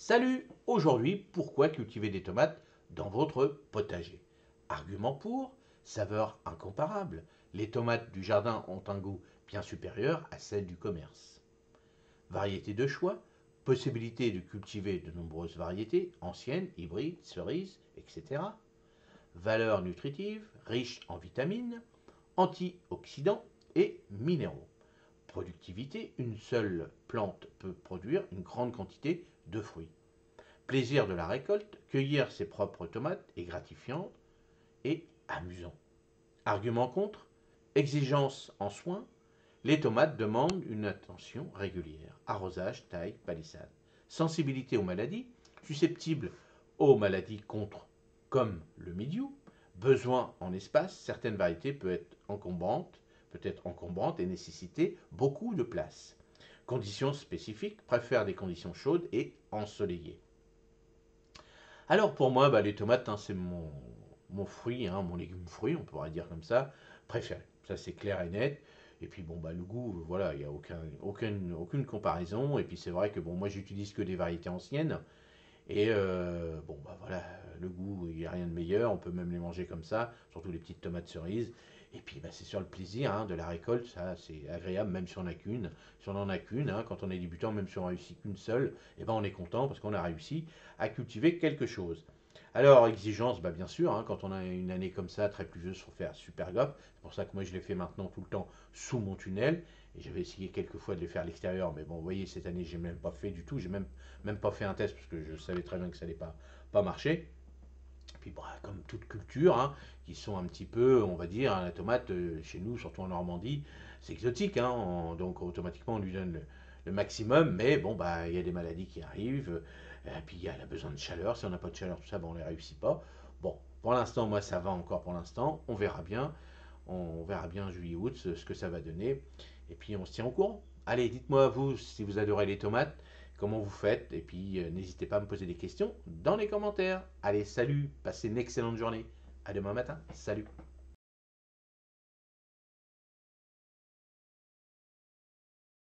Salut Aujourd'hui, pourquoi cultiver des tomates dans votre potager? Argument pour, saveur incomparable. Les tomates du jardin ont un goût bien supérieur à celles du commerce. Variété de choix, possibilité de cultiver de nombreuses variétés, anciennes, hybrides, cerises, etc. Valeur nutritive, riche en vitamines, antioxydants et minéraux. Productivité, une seule plante peut produire une grande quantité de fruits. Plaisir de la récolte, cueillir ses propres tomates est gratifiant et amusant. Argument contre, exigence en soins, les tomates demandent une attention régulière, arrosage, taille, palissade. Sensibilité aux maladies, susceptible aux maladies contre, comme le milieu, besoin en espace, certaines variétés peuvent être encombrantes, peut être encombrante et nécessiter beaucoup de place. Conditions spécifiques, préfère des conditions chaudes et ensoleillées. Alors pour moi, bah, les tomates, hein, c'est mon, mon, fruit, hein, mon légume fruit, on pourrait dire comme ça, préféré. Ça c'est clair et net. Et puis bon, bah, le goût, voilà, il n'y a aucun, aucune, comparaison. Et puis c'est vrai que bon, moi j'utilise que des variétés anciennes. Et euh, bon, bah voilà, le goût, n'y a rien de meilleur. On peut même les manger comme ça, surtout les petites tomates cerises. Et puis bah, c'est sur le plaisir hein, de la récolte, ça c'est agréable même si on n'a qu'une. Si on n'en a qu'une, hein, quand on est débutant, même si on réussit qu'une seule, et eh ben on est content parce qu'on a réussi à cultiver quelque chose. Alors, exigence, bah bien sûr, hein, quand on a une année comme ça, très pluvieuse, il faut faire super gaffe. C'est pour ça que moi, je l'ai fait maintenant tout le temps sous mon tunnel. Et j'avais essayé quelques fois de les faire à l'extérieur, mais bon, vous voyez, cette année, j'ai même pas fait du tout. J'ai même, même pas fait un test parce que je savais très bien que ça n'allait pas, pas marcher. Puis, bah, comme toute culture, hein, qui sont un petit peu, on va dire, hein, la tomate, euh, chez nous, surtout en Normandie, c'est exotique. Hein, donc, automatiquement, on lui donne le, maximum. Mais bon, bah, il y a des maladies qui arrivent. Et euh, puis, elle a besoin de chaleur. Si on n'a pas de chaleur, tout ça, bon, on ne les réussit pas. Bon, pour l'instant, moi, ça va encore pour l'instant. On verra bien. On verra bien juillet-août ce que ça va donner. Et puis, on se tient au courant. Allez, dites-moi, vous, si vous adorez les tomates comment vous faites. Et puis, euh, n'hésitez pas à me poser des questions dans les commentaires. Allez, salut, passez une excellente journée. À demain matin. Salut.